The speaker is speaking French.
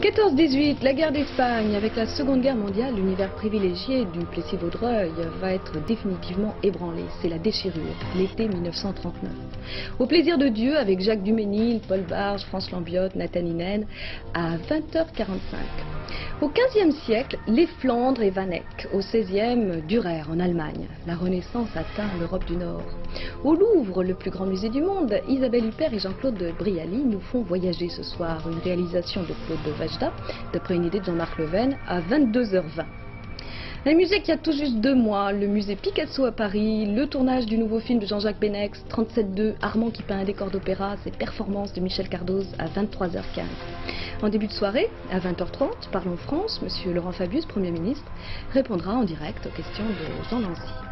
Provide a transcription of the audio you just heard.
14-18, la guerre d'Espagne. Avec la Seconde Guerre mondiale, l'univers privilégié du Plessis-Vaudreuil va être définitivement ébranlé. C'est la déchirure, l'été 1939. Au plaisir de Dieu, avec Jacques Duménil, Paul Barge, France Lambiotte, Nathan Hinen, à 20h45. Au XVe siècle, les Flandres et Vanek. Au XVIe, Dürer en Allemagne. La Renaissance atteint l'Europe du Nord. Au Louvre, le plus grand musée du monde, Isabelle Huppert et Jean-Claude Brialy nous font voyager ce soir. Une réalisation de Claude Vajda, d'après une idée de Jean-Marc Leven, à 22h20. Un musée qui a tout juste deux mois, le musée Picasso à Paris, le tournage du nouveau film de Jean-Jacques Benex, 37.2, Armand qui peint un décor d'opéra, ses performances de Michel Cardoz à 23h15. En début de soirée, à 20h30, Parlons France, Monsieur Laurent Fabius, Premier ministre, répondra en direct aux questions de Jean Lancy.